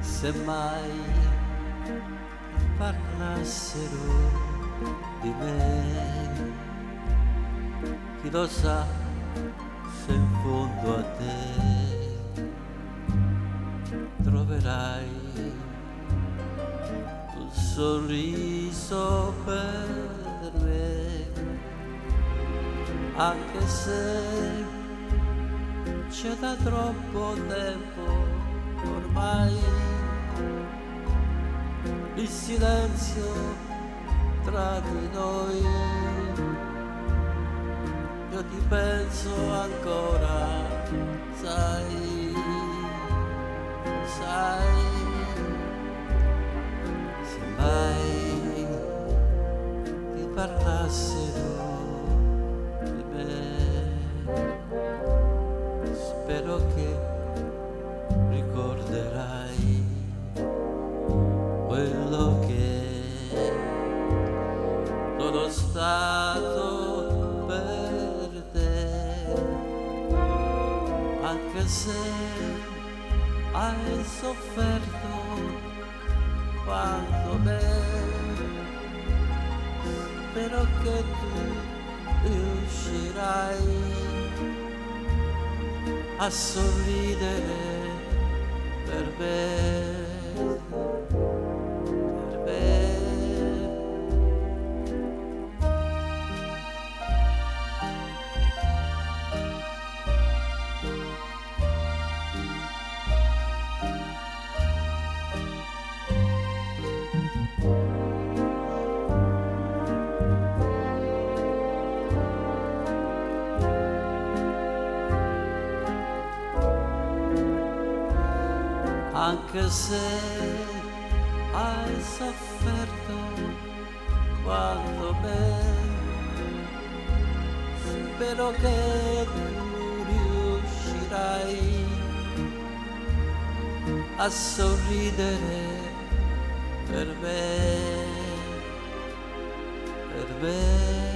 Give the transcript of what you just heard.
se mai parlassero di me, chi lo sa se in fondo a te troverai un sorriso per me, anche se c'è da troppo tempo ormai il silenzio tra di noi. Io ti penso ancora, sai, sai, se mai ti parlassero di me, spero che ricorderai quello che sono stato per te, anche se hai sofferto quanto me, spero che tu riuscirai a sorridere per anche se hai sofferto quanto me, spero che tu riuscirai a sorridere per me, per me.